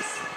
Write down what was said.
Jesus.